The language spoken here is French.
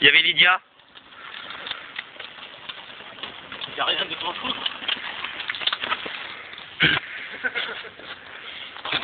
Il y avait Lydia. Il n'y a rien de grand fou.